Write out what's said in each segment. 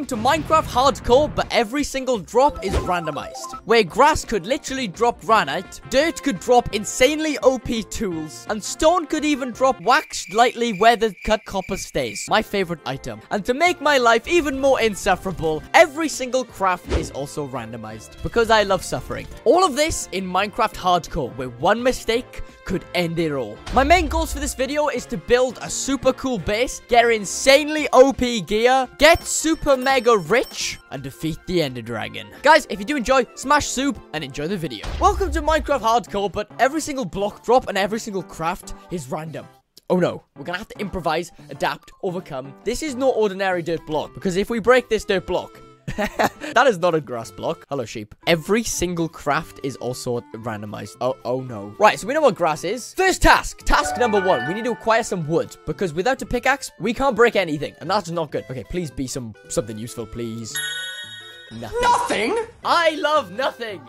welcome to Minecraft Hardcore, but every single drop is randomized. Where grass could literally drop granite, dirt could drop insanely OP tools, and stone could even drop waxed lightly weathered cut copper stairs. My favorite item. And to make my life even more insufferable, every single craft is also randomized, because I love suffering. All of this in Minecraft Hardcore, where one mistake could end it all. My main goals for this video is to build a super cool base, get insanely OP gear, get super mega rich, and defeat the Ender Dragon. Guys, if you do enjoy, smash soup and enjoy the video. Welcome to Minecraft Hardcore, but every single block drop and every single craft is random. Oh no, we're gonna have to improvise, adapt, overcome. This is no ordinary dirt block, because if we break this dirt block, that is not a grass block. Hello, sheep. Every single craft is also randomized. Oh, oh no. Right, so we know what grass is. First task. Task number one. We need to acquire some wood because without a pickaxe, we can't break anything. And that's not good. Okay, please be some something useful, please. Nothing. Nothing? I love nothing.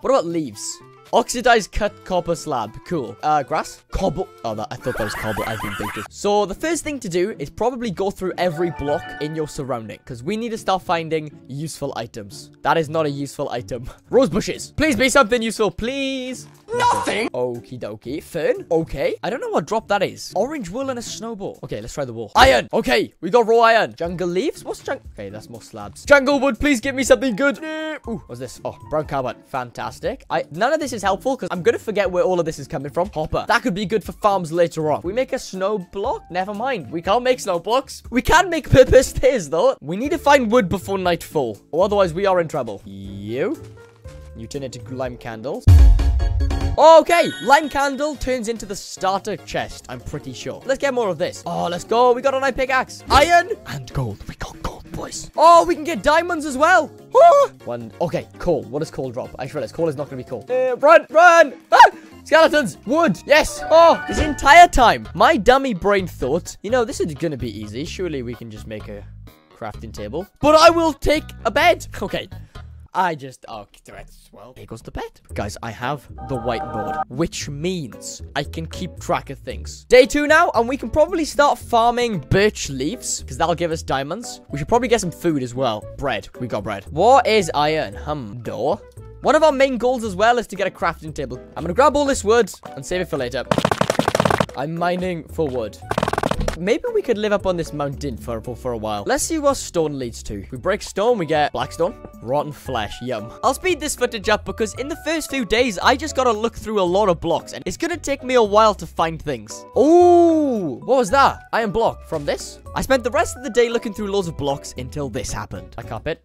What about leaves? Oxidized cut copper slab. Cool. Uh, grass? Cobble. Oh, that, I thought that was cobble. I didn't think it. So, the first thing to do is probably go through every block in your surrounding. Because we need to start finding useful items. That is not a useful item. Rose bushes. Please be something useful. Please. Nothing? Okie dokie. Fern? Okay. I don't know what drop that is. Orange wool and a snowball. Okay, let's try the wool. Iron. Okay, we got raw iron. Jungle leaves? What's jungle? Okay, that's more slabs. Jungle wood, please give me something good. Ooh, what's this? Oh, brown carbon. Fantastic. I None of this is helpful because I'm going to forget where all of this is coming from. Hopper. That could be good for farms later on. We make a snow block? Never mind. We can't make snow blocks. We can make purpur stairs, though. We need to find wood before nightfall. Or otherwise, we are in trouble. You? You turn into lime candles. Okay, lime candle turns into the starter chest, I'm pretty sure. Let's get more of this. Oh, let's go. We got an iron pickaxe. Iron and gold. We got gold, boys. Oh, we can get diamonds as well. Oh. One. Okay, coal. What does coal drop? I just realized coal is not going to be coal. Uh, run, run. Ah! Skeletons! Wood! Yes! Oh, this entire time, my dummy brain thought, you know, this is gonna be easy. Surely we can just make a crafting table. But I will take a bed. Okay, I just, oh, that's, well, here goes the bed. Guys, I have the whiteboard, which means I can keep track of things. Day two now, and we can probably start farming birch leaves, because that'll give us diamonds. We should probably get some food as well. Bread. We got bread. What is iron? Hum, door. One of our main goals as well is to get a crafting table. I'm gonna grab all this wood and save it for later. I'm mining for wood. Maybe we could live up on this mountain for, for, a while. Let's see what stone leads to. We break stone, we get black stone. Rotten flesh, yum. I'll speed this footage up because in the first few days, I just gotta look through a lot of blocks. And it's gonna take me a while to find things. Oh, what was that? Iron block from this? I spent the rest of the day looking through loads of blocks until this happened. A carpet.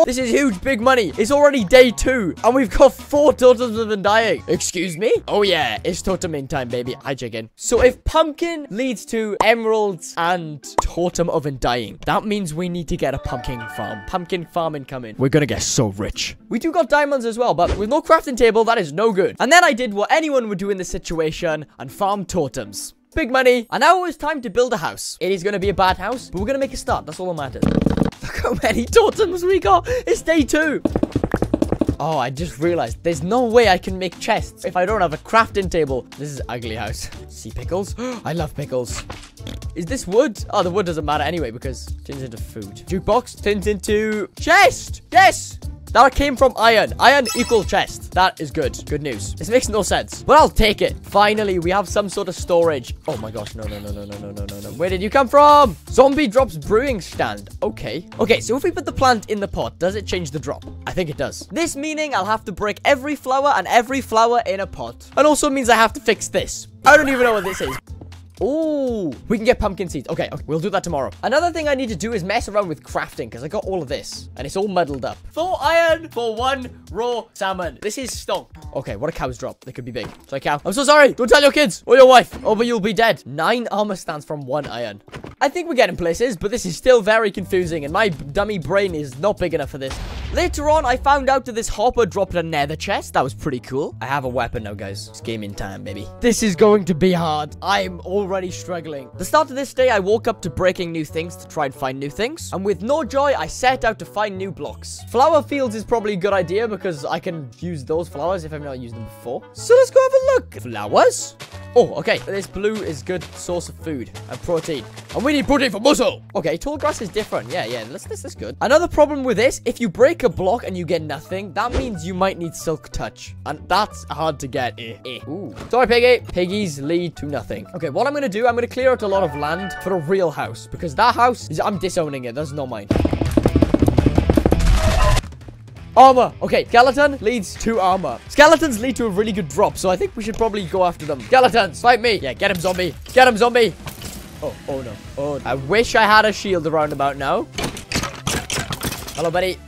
Oh, this is huge, big money. It's already day two, and we've got four totems of undying. Excuse me? Oh, yeah, it's totem time, baby. Hi, chicken. So if pumpkin leads to emeralds and totem of undying, that means we need to get a pumpkin farm. Pumpkin farming coming. We're gonna get so rich. We do got diamonds as well, but with no crafting table, that is no good. And then I did what anyone would do in this situation and farm totems. Big money. And now it's time to build a house. It is going to be a bad house, but we're going to make a start. That's all that matters. How many totems we got. It's day two. Oh, I just realized there's no way I can make chests if I don't have a crafting table. This is ugly house. Sea pickles? I love pickles. Is this wood? Oh, the wood doesn't matter anyway because it turns into food. Jukebox turns into chest. Yes. That came from iron. Iron equal chest. That is good. Good news. This makes no sense, but I'll take it. Finally, we have some sort of storage. Oh my gosh. No, no, no, no, no, no, no, no, no. Where did you come from? Zombie drops brewing stand. Okay. Okay, so if we put the plant in the pot, does it change the drop? I think it does. This meaning I'll have to break every flower and every flower in a pot. And also means I have to fix this. I don't even know what this is. Oh, we can get pumpkin seeds. Okay, okay, we'll do that tomorrow. Another thing I need to do is mess around with crafting because I got all of this and it's all muddled up. Four iron for one raw salmon. This is stonk. Okay, what a cow's drop. They could be big. Sorry, cow. I'm so sorry. Don't tell your kids or your wife Oh, but you'll be dead. Nine armor stands from one iron. I think we're getting places, but this is still very confusing and my dummy brain is not big enough for this. Later on, I found out that this hopper dropped a nether chest. That was pretty cool. I have a weapon now, guys. It's gaming time, baby. This is going to be hard. I'm already struggling. The start of this day, I woke up to breaking new things to try and find new things. And with no joy, I set out to find new blocks. Flower fields is probably a good idea because I can use those flowers if I've not used them before. So let's go have a look. Flowers? Oh, okay. This blue is good source of food and protein. And we need protein for muscle. Okay, tall grass is different. Yeah, yeah. This, this is good. Another problem with this, if you break a block and you get nothing, that means you might need silk touch. And that's hard to get. Eh, eh. Ooh. Sorry, Piggy. Piggies lead to nothing. Okay, what I'm going to do, I'm going to clear out a lot of land for a real house. Because that house, is, I'm disowning it. That's not mine. Armor. Okay, skeleton leads to armor. Skeletons lead to a really good drop, so I think we should probably go after them. Skeletons, fight me. Yeah, get him, zombie. Get him, zombie. Oh, oh no. Oh, I wish I had a shield around about now. Hello, buddy.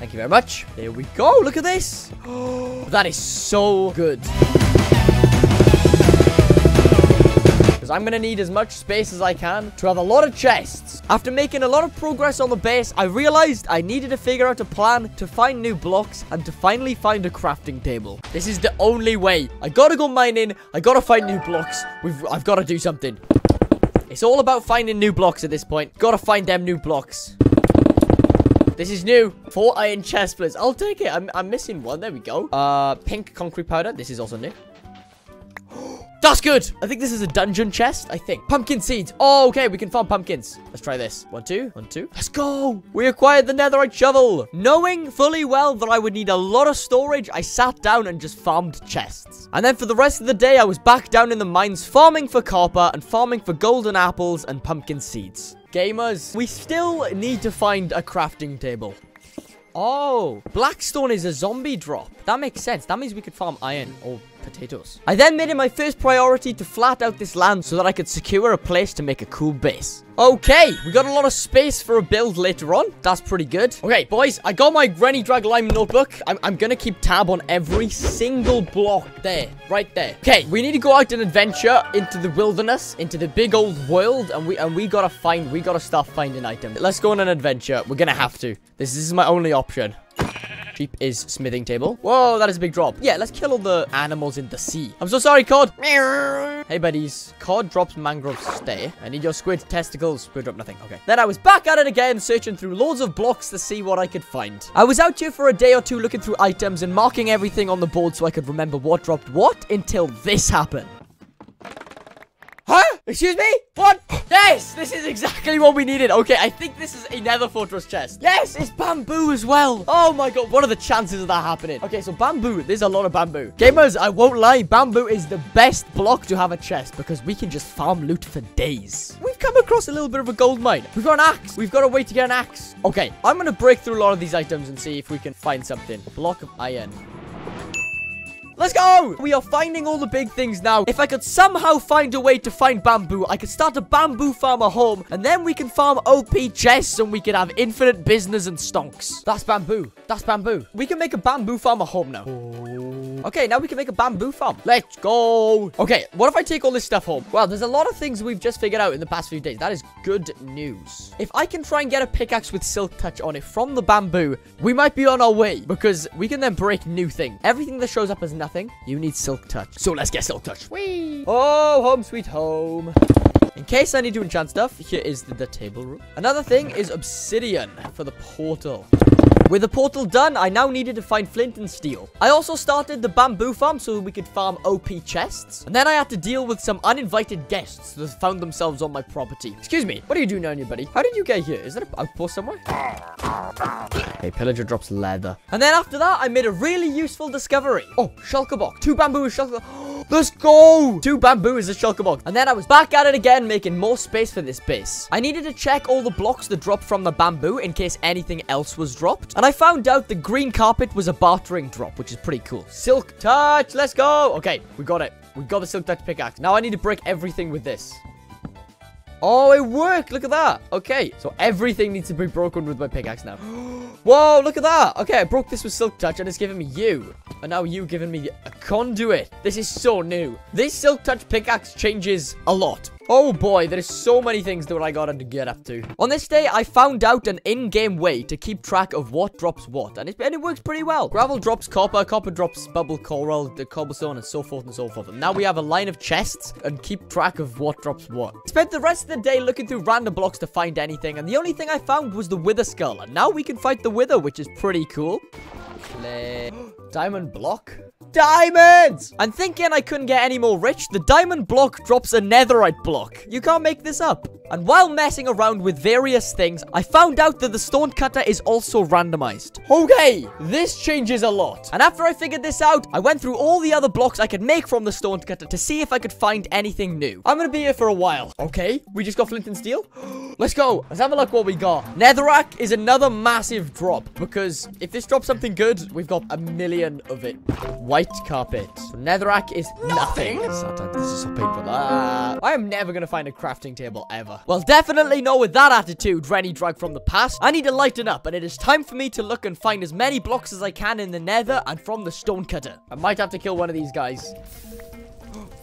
Thank you very much. There we go. Look at this. that is so good. Because I'm going to need as much space as I can to have a lot of chests. After making a lot of progress on the base, I realized I needed to figure out a plan to find new blocks and to finally find a crafting table. This is the only way. I gotta go mining. I gotta find new blocks. We've, I've gotta do something. It's all about finding new blocks at this point. Gotta find them new blocks. This is new. Four iron chest plates. I'll take it. I'm, I'm missing one. There we go. Uh, pink concrete powder. This is also new. That's good. I think this is a dungeon chest. I think. Pumpkin seeds. Oh, okay. We can farm pumpkins. Let's try this. One, two. One, two. Let's go. We acquired the netherite shovel. Knowing fully well that I would need a lot of storage, I sat down and just farmed chests. And then for the rest of the day, I was back down in the mines farming for copper and farming for golden apples and pumpkin seeds. Gamers, we still need to find a crafting table. Oh, Blackstone is a zombie drop. That makes sense. That means we could farm iron or potatoes. I then made it my first priority to flat out this land so that I could secure a place to make a cool base. Okay, we got a lot of space for a build later on. That's pretty good. Okay, boys, I got my Granny Drag Lime notebook. I'm, I'm gonna keep tab on every single block there, right there. Okay, we need to go out and adventure into the wilderness, into the big old world, and we and we gotta find, we gotta start finding items. Let's go on an adventure. We're gonna have to. This, this is my only option. Is smithing table. Whoa, that is a big drop. Yeah, let's kill all the animals in the sea. I'm so sorry, Cod. Hey, buddies. Cod drops mangrove stay. I need your squid testicles. Squid drop nothing. Okay. Then I was back at it again, searching through loads of blocks to see what I could find. I was out here for a day or two looking through items and marking everything on the board so I could remember what dropped what until this happened. Excuse me? What? Yes, this is exactly what we needed. Okay, I think this is a nether fortress chest. Yes, it's bamboo as well. Oh my god, what are the chances of that happening? Okay, so bamboo, there's a lot of bamboo. Gamers, I won't lie, bamboo is the best block to have a chest because we can just farm loot for days. We've come across a little bit of a gold mine. We've got an axe. We've got a way to get an axe. Okay, I'm going to break through a lot of these items and see if we can find something. Block of iron. Let's go! We are finding all the big things now. If I could somehow find a way to find bamboo, I could start a bamboo farm at home, and then we can farm OP chests, and we can have infinite business and stonks. That's bamboo. That's bamboo. We can make a bamboo farm at home now. Oh. Okay, now we can make a bamboo farm. Let's go. Okay, what if I take all this stuff home? Well, there's a lot of things we've just figured out in the past few days. That is good news. If I can try and get a pickaxe with silk touch on it from the bamboo, we might be on our way because we can then break new things. Everything that shows up as nothing, you need silk touch. So let's get silk touch. Whee! Oh, home sweet home. In case I need to enchant stuff, here is the, the table room. Another thing is obsidian for the portal. With the portal done, I now needed to find flint and steel. I also started the bamboo farm so we could farm OP chests. And then I had to deal with some uninvited guests that found themselves on my property. Excuse me, what are you doing down here, buddy? How did you get here? Is there an outpost somewhere? Hey, pillager drops leather. And then after that, I made a really useful discovery. Oh, shulker box. Two bamboo shulker. Let's go! Two bamboo is a box. And then I was back at it again, making more space for this base. I needed to check all the blocks that dropped from the bamboo in case anything else was dropped. And I found out the green carpet was a bartering drop, which is pretty cool. Silk touch, let's go! Okay, we got it. We got the silk touch pickaxe. Now I need to break everything with this. Oh, it worked. Look at that. Okay, so everything needs to be broken with my pickaxe now. Whoa, look at that. Okay, I broke this with Silk Touch and it's giving me you. And now you giving me a conduit. This is so new. This Silk Touch pickaxe changes a lot. Oh boy, there is so many things that I gotta get up to. On this day, I found out an in-game way to keep track of what drops what, and it, and it works pretty well. Gravel drops copper, copper drops bubble coral, the cobblestone, and so forth and so forth. And now we have a line of chests and keep track of what drops what. Spent the rest of the day looking through random blocks to find anything, and the only thing I found was the wither skull. And now we can fight the wither, which is pretty cool. Diamond block? Diamonds! I'm thinking I couldn't get any more rich, the diamond block drops a netherite block. You can't make this up. And while messing around with various things, I found out that the stone cutter is also randomized. Okay, this changes a lot. And after I figured this out, I went through all the other blocks I could make from the stone cutter to see if I could find anything new. I'm gonna be here for a while. Okay, we just got flint and steel. Let's go. Let's have a look what we got. Netherrack is another massive drop because if this drops something good, we've got a million of it. White carpet. So netherrack is nothing. Sometimes this is so painful. Ah. I am never gonna find a crafting table ever. Well, definitely not with that attitude, ReniDrag from the past. I need to lighten up, and it is time for me to look and find as many blocks as I can in the nether and from the stone cutter. I might have to kill one of these guys.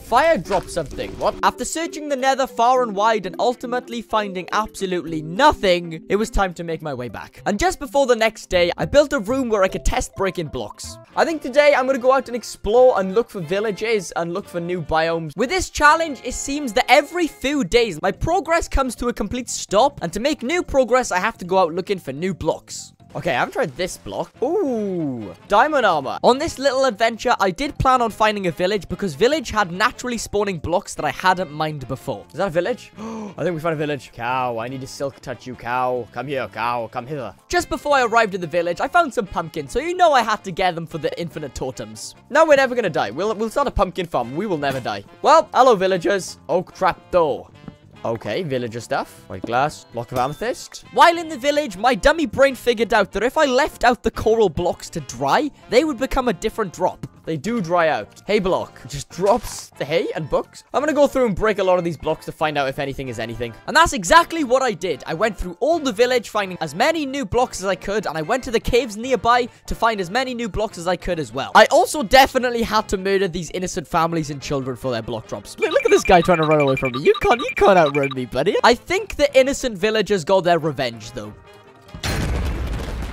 Fire dropped something. What? After searching the nether far and wide and ultimately finding absolutely nothing, it was time to make my way back. And just before the next day, I built a room where I could test breaking blocks. I think today I'm going to go out and explore and look for villages and look for new biomes. With this challenge, it seems that every few days, my progress comes to a complete stop. And to make new progress, I have to go out looking for new blocks. Okay, I haven't tried this block. Ooh, diamond armor. On this little adventure, I did plan on finding a village because village had naturally spawning blocks that I hadn't mined before. Is that a village? I think we found a village. Cow, I need to silk touch you, cow. Come here, cow. Come hither. Just before I arrived at the village, I found some pumpkins, so you know I had to get them for the infinite totems. Now we're never gonna die. We'll, we'll start a pumpkin farm. We will never die. Well, hello, villagers. Oh, trap door. Okay, villager stuff. White glass, block of amethyst. While in the village, my dummy brain figured out that if I left out the coral blocks to dry, they would become a different drop. They do dry out. Hay block just drops the hay and books. I'm gonna go through and break a lot of these blocks to find out if anything is anything. And that's exactly what I did. I went through all the village, finding as many new blocks as I could, and I went to the caves nearby to find as many new blocks as I could as well. I also definitely had to murder these innocent families and children for their block drops. Look, look at this guy trying to run away from me. You can't, you can't outrun me, buddy. I think the innocent villagers got their revenge, though.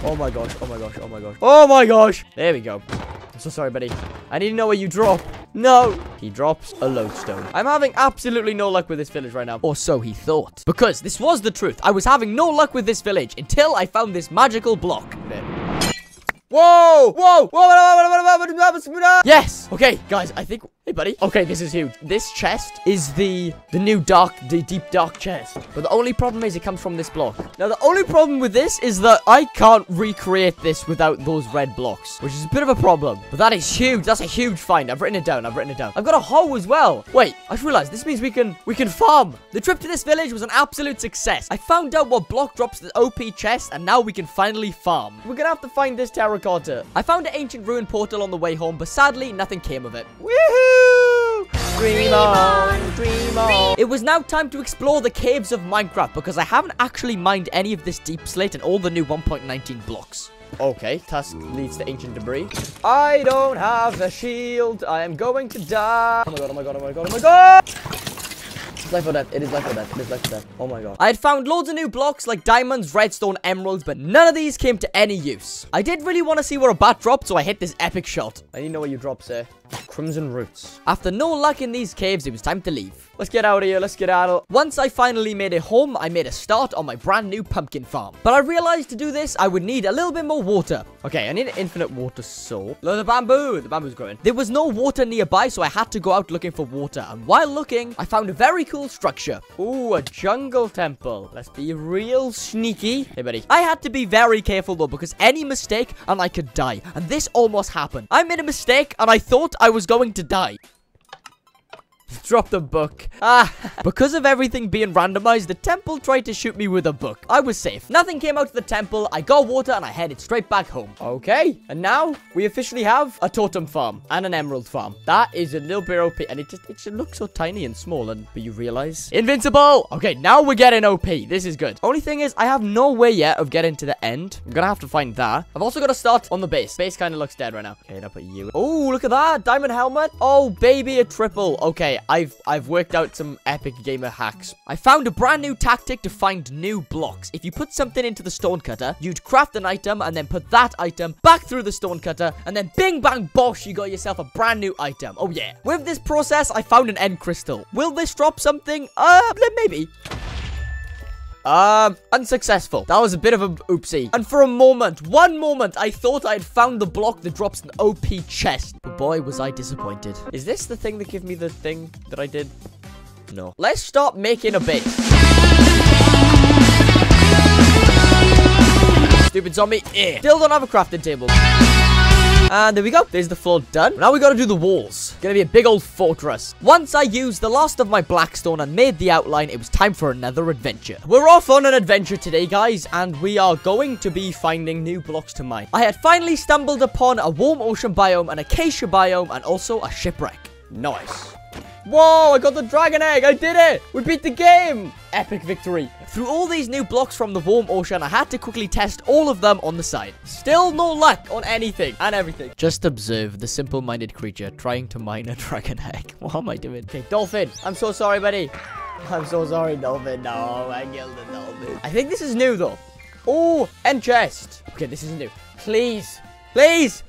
Oh my gosh, oh my gosh, oh my gosh. Oh my gosh! There we go. I'm so sorry, buddy. I need to know where you drop. No! He drops a lodestone. I'm having absolutely no luck with this village right now. Or so he thought. Because this was the truth. I was having no luck with this village until I found this magical block. Whoa! Whoa! Whoa! Yes! Okay, guys, I think... Hey, buddy. Okay, this is huge. This chest is the the new dark, the deep dark chest. But the only problem is it comes from this block. Now, the only problem with this is that I can't recreate this without those red blocks, which is a bit of a problem. But that is huge. That's a huge find. I've written it down. I've written it down. I've got a hoe as well. Wait, I just realized this means we can we can farm. The trip to this village was an absolute success. I found out what block drops the OP chest, and now we can finally farm. We're gonna have to find this terracotta. I found an ancient ruin portal on the way home, but sadly, nothing came of it. Woohoo! Dream on, dream on. It was now time to explore the caves of Minecraft because I haven't actually mined any of this deepslate and all the new 1.19 blocks. Okay, task leads to ancient debris. I don't have a shield. I am going to die. Oh my god, oh my god, oh my god, oh my god! It's life or death. It is life or death. It is life or death. Oh my god. I had found loads of new blocks like diamonds, redstone, emeralds, but none of these came to any use. I did really want to see where a bat dropped, so I hit this epic shot. I need to know where you drop, sir. Crimson Roots. After no luck in these caves, it was time to leave. Let's get out of here. Let's get out of Once I finally made it home, I made a start on my brand new pumpkin farm. But I realized to do this, I would need a little bit more water. Okay, I need an infinite water source. Look, the bamboo. The bamboo's growing. There was no water nearby, so I had to go out looking for water. And while looking, I found a very cool structure. Ooh, a jungle temple. Let's be real sneaky. Hey, buddy. I had to be very careful, though, because any mistake and I could die. And this almost happened. I made a mistake, and I thought I was going to die. Drop the book. Ah, because of everything being randomized, the temple tried to shoot me with a book. I was safe. Nothing came out of the temple. I got water and I headed straight back home. Okay, and now we officially have a totem farm and an emerald farm. That is a little bit OP, and it just it should look so tiny and small. And but you realize invincible. Okay, now we're getting OP. This is good. Only thing is, I have no way yet of getting to the end. I'm gonna have to find that. I've also got to start on the base. Base kind of looks dead right now. Okay, now put you. Oh, look at that diamond helmet. Oh, baby, a triple. Okay, I've I've worked out some epic gamer hacks. I found a brand new tactic to find new blocks. If you put something into the stone cutter, you'd craft an item and then put that item back through the stone cutter and then bing bang bosh, you got yourself a brand new item. Oh yeah. With this process, I found an end crystal. Will this drop something? Uh, maybe. Um, unsuccessful. That was a bit of a oopsie. And for a moment, one moment, I thought I had found the block that drops an OP chest. But boy, was I disappointed. Is this the thing that gave me the thing that I did? No. Let's start making a base. Stupid zombie. Eh. Still don't have a crafting table. And there we go. There's the floor done. Now we gotta do the walls. Gonna be a big old fortress. Once I used the last of my blackstone and made the outline, it was time for another adventure. We're off on an adventure today, guys, and we are going to be finding new blocks to mine. I had finally stumbled upon a warm ocean biome, an acacia biome, and also a shipwreck. Nice. Whoa, I got the dragon egg. I did it. We beat the game. Epic victory. Through all these new blocks from the warm ocean, I had to quickly test all of them on the side. Still no luck on anything and everything. Just observe the simple-minded creature trying to mine a dragon egg. What am I doing? Okay, dolphin. I'm so sorry, buddy. I'm so sorry, dolphin. No, I killed the dolphin. I think this is new, though. Oh, end chest. Okay, this is new. Please. Please.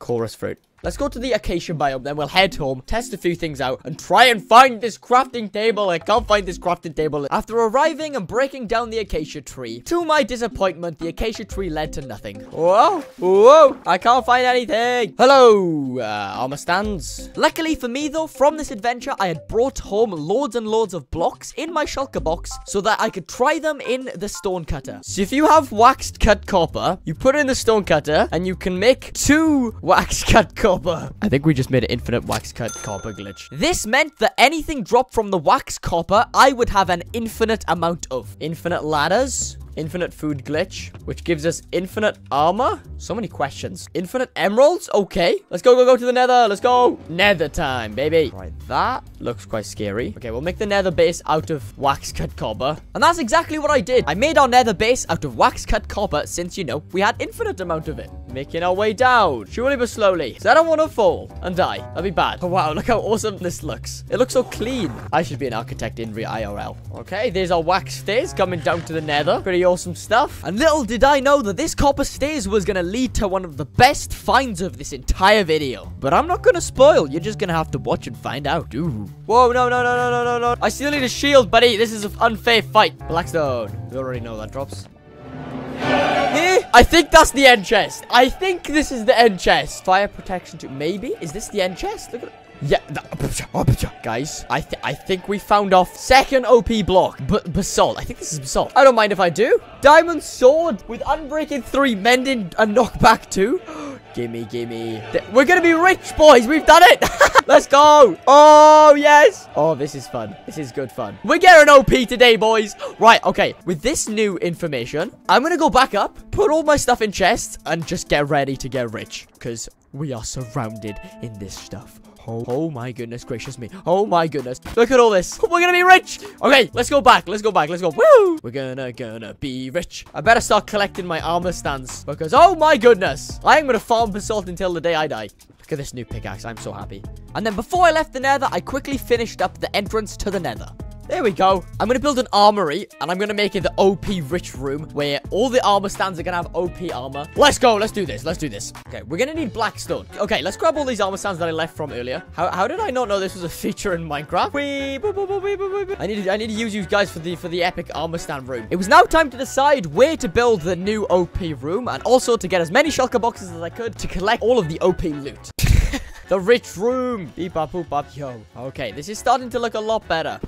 Chorus fruit. Let's go to the acacia biome, then we'll head home, test a few things out, and try and find this crafting table. I can't find this crafting table. After arriving and breaking down the acacia tree, to my disappointment, the acacia tree led to nothing. Whoa, whoa, I can't find anything. Hello, uh, armor stands. Luckily for me, though, from this adventure, I had brought home loads and loads of blocks in my shulker box so that I could try them in the stone cutter. So if you have waxed cut copper, you put it in the stone cutter, and you can make two waxed cut copper copper. I think we just made an infinite wax cut copper glitch. This meant that anything dropped from the wax copper, I would have an infinite amount of. Infinite ladders. Infinite food glitch, which gives us infinite armor. So many questions. Infinite emeralds? Okay. Let's go, go, go to the nether. Let's go. Nether time, baby. Right, that looks quite scary. Okay, we'll make the nether base out of wax cut copper. And that's exactly what I did. I made our nether base out of wax cut copper since, you know, we had infinite amount of it. Making our way down, surely but slowly. So I don't want to fall and die. That'd be bad. Oh, wow, look how awesome this looks. It looks so clean. I should be an architect in real IRL. Okay, there's our wax stairs coming down to the nether. Pretty awesome stuff. And little did I know that this copper stairs was going to lead to one of the best finds of this entire video. But I'm not going to spoil. You're just going to have to watch and find out. Ooh. Whoa, no, no, no, no, no, no, no. I still need a shield, buddy. This is an unfair fight. Blackstone. We already know that drops. Here, I think that's the end chest. I think this is the end chest. Fire protection too. Maybe? Is this the end chest? Look at it. Oh, oh, yeah, guys, I th I think we found our second OP block, but basalt. I think this is basalt. I don't mind if I do. Diamond sword with unbreaking three, mending and knockback two. gimme, gimme. We're gonna be rich, boys. We've done it. Let's go. Oh yes. Oh, this is fun. This is good fun. We're getting OP today, boys. Right. Okay. With this new information, I'm gonna go back up, put all my stuff in chests, and just get ready to get rich, because we are surrounded in this stuff. Oh, oh my goodness gracious me. Oh my goodness. Look at all this. We're gonna be rich. Okay, let's go back. Let's go back. Let's go. Woo! We're gonna, gonna be rich. I better start collecting my armor stands because, oh my goodness. I am gonna farm basalt until the day I die. Look at this new pickaxe. I'm so happy. And then before I left the nether, I quickly finished up the entrance to the nether. There we go. I'm going to build an armory, and I'm going to make it the OP rich room, where all the armor stands are going to have OP armor. Let's go. Let's do this. Let's do this. Okay, we're going to need blackstone. Okay, let's grab all these armor stands that I left from earlier. How, how did I not know this was a feature in Minecraft? Wee, I need to, I need to use you guys for the for the epic armor stand room. It was now time to decide where to build the new OP room, and also to get as many shulker boxes as I could to collect all of the OP loot. the rich room. Beep, boop, yo. Okay, this is starting to look a lot better.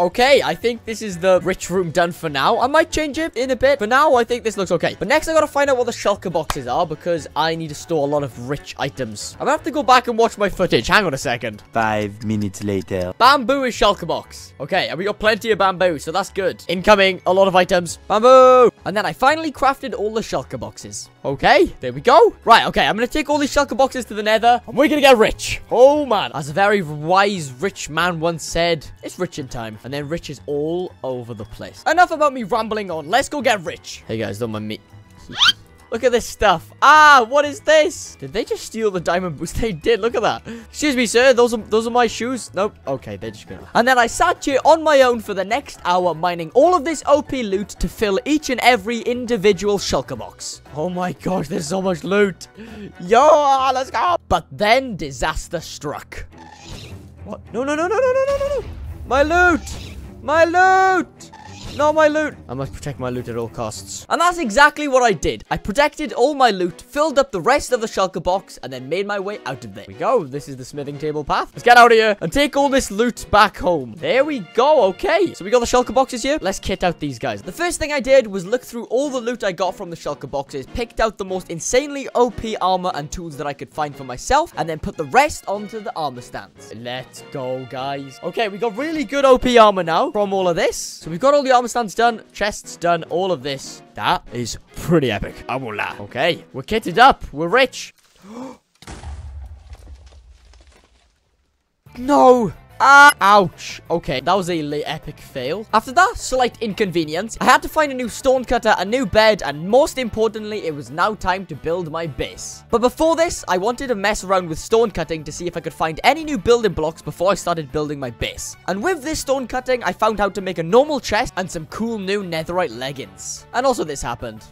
Okay, I think this is the rich room done for now. I might change it in a bit. For now, I think this looks okay. But next, I gotta find out what the shulker boxes are because I need to store a lot of rich items. I'm gonna have to go back and watch my footage. Hang on a second. Five minutes later. Bamboo is shulker box. Okay, and we got plenty of bamboo, so that's good. Incoming, a lot of items. Bamboo! And then I finally crafted all the shulker boxes. Okay, there we go. Right, okay, I'm gonna take all these shulker boxes to the nether, and we're gonna get rich. Oh, man. As a very wise rich man once said, it's rich in time. And then rich is all over the place. Enough about me rambling on. Let's go get rich. Hey, guys, don't mind me. Look at this stuff. Ah, what is this? Did they just steal the diamond boots? They did. Look at that. Excuse me, sir. Those are those are my shoes. Nope. Okay, they're just gonna. And then I sat here on my own for the next hour mining all of this OP loot to fill each and every individual shulker box. Oh my gosh, there's so much loot. Yo, let's go. But then disaster struck. What? No, no, no, no, no, no, no, no, no. My loot. My loot. Not my loot. I must protect my loot at all costs. And that's exactly what I did. I protected all my loot, filled up the rest of the shulker box, and then made my way out of there. Here we go. This is the smithing table path. Let's get out of here and take all this loot back home. There we go. Okay. So we got the shulker boxes here. Let's kit out these guys. The first thing I did was look through all the loot I got from the shulker boxes, picked out the most insanely OP armor and tools that I could find for myself, and then put the rest onto the armor stands. Let's go, guys. Okay, we got really good OP armor now from all of this. So we've got all the armor stands done, chests done, all of this. That is pretty epic. I will lie. Okay, we're kitted up. We're rich. no. Ah, ouch. Okay, that was a late epic fail. After that slight inconvenience, I had to find a new stone cutter, a new bed, and most importantly, it was now time to build my base. But before this, I wanted to mess around with stone cutting to see if I could find any new building blocks before I started building my base. And with this stone cutting, I found how to make a normal chest and some cool new netherite leggings. And also this happened.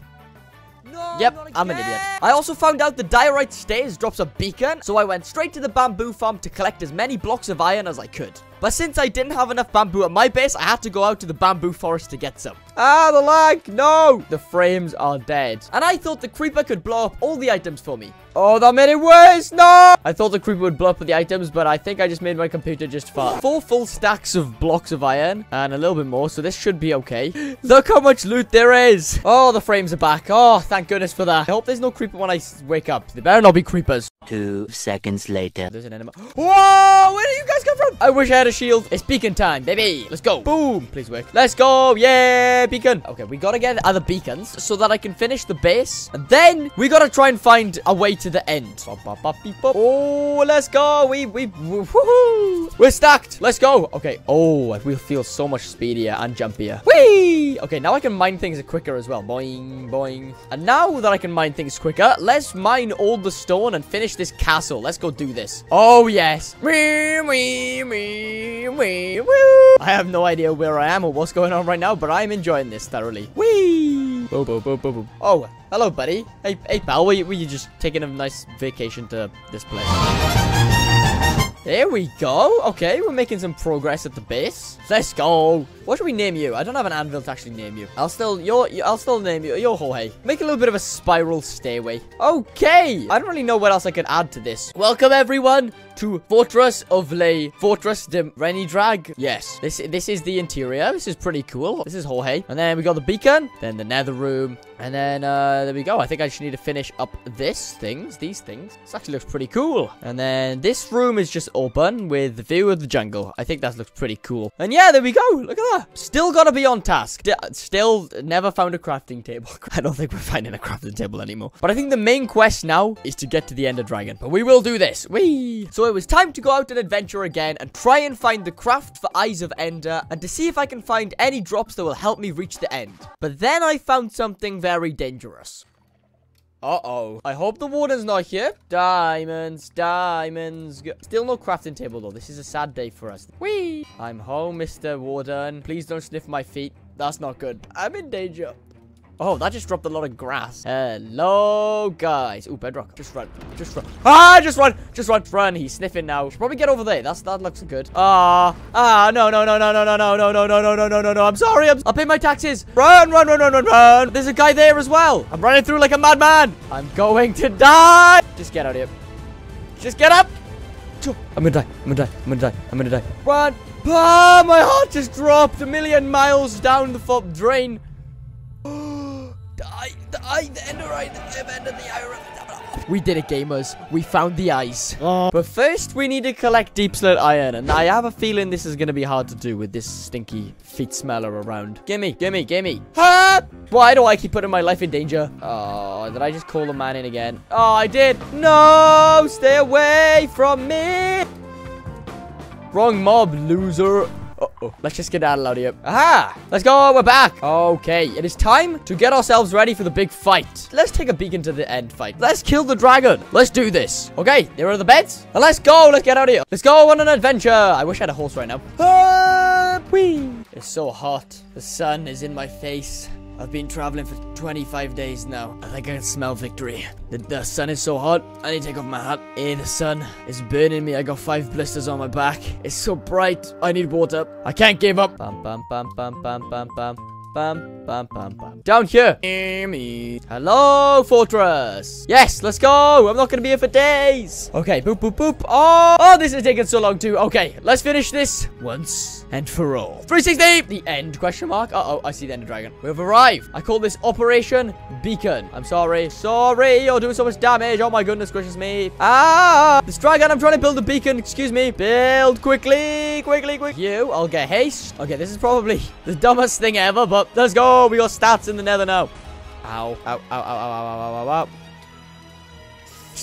No, Yep, I'm an idiot. I also found out the diorite stairs drops a beacon, so I went straight to the bamboo farm to collect as many blocks of iron as I could. But since I didn't have enough bamboo at my base, I had to go out to the bamboo forest to get some. Ah, the lag! No! The frames are dead. And I thought the creeper could blow up all the items for me. Oh, that made it worse! No! I thought the creeper would blow up the items, but I think I just made my computer just fart. Four full stacks of blocks of iron, and a little bit more, so this should be okay. Look how much loot there is! Oh, the frames are back. Oh, thank goodness for that. I hope there's no creeper when I wake up. There better not be creepers. Two seconds later. There's an enemy. Whoa! Where did you guys come from? I wish I had a shield. It's beacon time, baby. Let's go. Boom. Please work. Let's go. Yeah, beacon. Okay, we gotta get other beacons so that I can finish the base. And then we gotta try and find a way to the end. Oh, let's go. We, we, woohoo. We're stacked. Let's go. Okay. Oh, we feel so much speedier and jumpier. Whee! Okay, now I can mine things quicker as well. Boing, boing. And now that I can mine things quicker, let's mine all the stone and finish this castle. Let's go do this. Oh, yes. Wee, wee, wee, wee. I have no idea where I am or what's going on right now, but I'm enjoying this thoroughly. Whee! Boom, boom, boom, boom, boom. Oh, hello, buddy. Hey, hey, pal. Were you, were you just taking a nice vacation to this place? There we go. Okay, we're making some progress at the base. Let's go. What should we name you? I don't have an anvil to actually name you. I'll still, you're, I'll still name you. You're Jorge. Make a little bit of a spiral stairway. Okay. I don't really know what else I could add to this. Welcome everyone to Fortress of Le Fortress de Renidrag. Yes, this this is the interior. This is pretty cool. This is Jorge. And then we got the beacon, then the nether room, and then uh, there we go. I think I just need to finish up this things, these things. This actually looks pretty cool. And then this room is just open with the view of the jungle. I think that looks pretty cool. And yeah, there we go. Look at that. Still gotta be on task. Still never found a crafting table. I don't think we're finding a crafting table anymore. But I think the main quest now is to get to the Ender Dragon. But we will do this. Whee! So it was time to go out and adventure again and try and find the craft for Eyes of Ender and to see if I can find any drops that will help me reach the end. But then I found something very dangerous. Uh-oh. I hope the warden's not here. Diamonds, diamonds. Still no crafting table, though. This is a sad day for us. Whee! I'm home, Mr. Warden. Please don't sniff my feet. That's not good. I'm in danger. Oh, that just dropped a lot of grass. Hello, guys. Ooh, bedrock. Just run. Just run. Ah, just run. Just run. Run. He's sniffing now. Should probably get over there. That's That looks good. Ah. Ah, no, no, no, no, no, no, no, no, no, no, no, no, no, no, no. I'm sorry. I'm, I'll pay my taxes. Run, run, run, run, run, run. There's a guy there as well. I'm running through like a madman. I'm going to die. Just get out of here. Just get up. I'm gonna die. I'm gonna die. I'm gonna die. I'm gonna die. Run. Ah, my heart just dropped a million miles down the fo- drain. Die, die, the enderite, the end of the iron. We did it, gamers. We found the ice. But first, we need to collect deepslate iron. And I have a feeling this is going to be hard to do with this stinky feet smeller around. Gimme, gimme, gimme. Ah! Why do I keep putting my life in danger? Oh, did I just call the man in again? Oh, I did. No, stay away from me. Wrong mob, loser. Uh-oh. Let's just get out of here. Aha! Let's go. We're back. Okay. It is time to get ourselves ready for the big fight. Let's take a beacon to the end fight. Let's kill the dragon. Let's do this. Okay. There are the beds. And let's go. Let's get out of here. Let's go on an adventure. I wish I had a horse right now. Ah, whee. It's so hot. The sun is in my face. I've been traveling for 25 days now. I think I can smell victory. The, the sun is so hot. I need to take off my hat. Eh, the sun is burning me. I got five blisters on my back. It's so bright. I need water. I can't give up. Bam, bam, bam, bam, bam, bam, bam. Bam, Down here. Amy. Hello, fortress. Yes, let's go. I'm not going to be here for days. Okay, boop, boop, boop. Oh, oh, this is taking so long too. Okay, let's finish this once and for all. 360. The end, question mark. Uh-oh, I see the Ender Dragon. We've arrived. I call this Operation Beacon. I'm sorry. Sorry, you're doing so much damage. Oh my goodness gracious me. Ah, this dragon, I'm trying to build a beacon. Excuse me. Build quickly, quickly, quick. You, I'll get haste. Okay, this is probably the dumbest thing ever, but let's go. Oh, we got stats in the nether now. Ow, ow, ow, ow, ow, ow, ow, ow,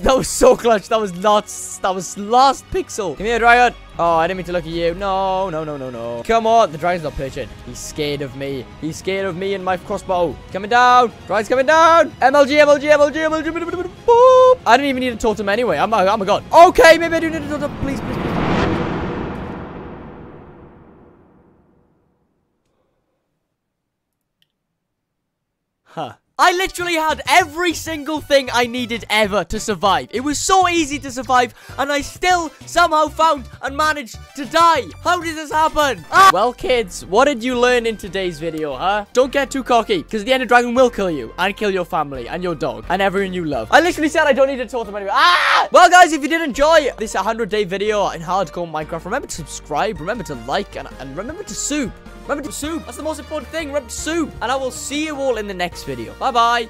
That was so clutch. That was not. That was last pixel. Come here, dragon. Oh, I didn't mean to look at you. No, no, no, no, no. Come on. The dragon's not pitching. He's scared of me. He's scared of me and my crossbow. Coming down. Dragon's coming down. MLG, MLG, MLG, MLG. Boop. I didn't even need a totem anyway. I'm a, I'm a god. Okay, maybe I do need a totem. Please, please. Literally had every single thing I needed ever to survive. It was so easy to survive, and I still somehow found and managed to die. How did this happen? Ah! Well, kids, what did you learn in today's video, huh? Don't get too cocky, because the Ender Dragon will kill you, and kill your family, and your dog, and everyone you love. I literally said I don't need to talk to them anyway. Ah! Well, guys, if you did enjoy this 100-day video in hardcore Minecraft, remember to subscribe, remember to like, and, and remember to soup. Remember to soup. That's the most important thing. Remember soup. And I will see you all in the next video. Bye-bye.